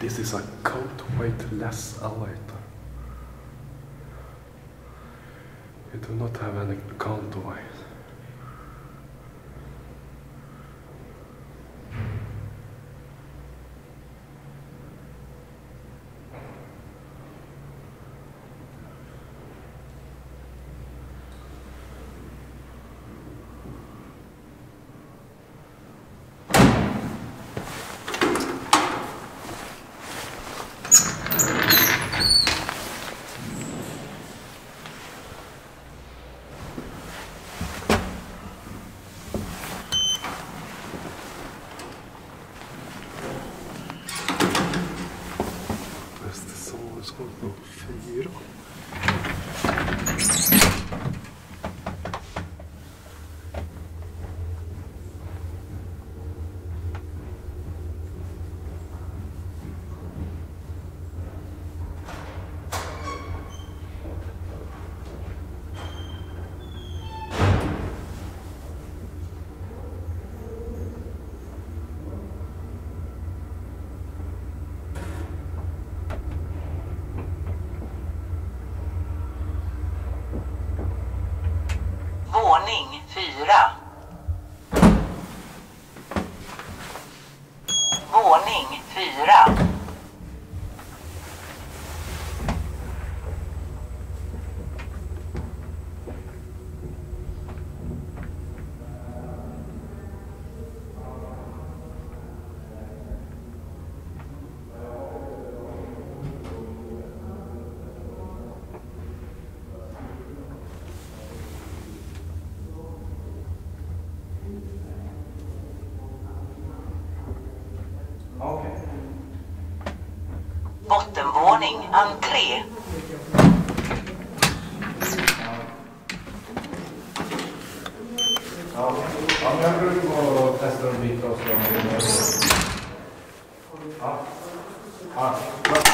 This is a coat-weightless elevator. We do not have any counterweight. Västeråsgatan 4. Våning 4. Våning 4. Bottenvåning entré. Ja, jag brukar gå och testa och byta och så. Ja. Ja.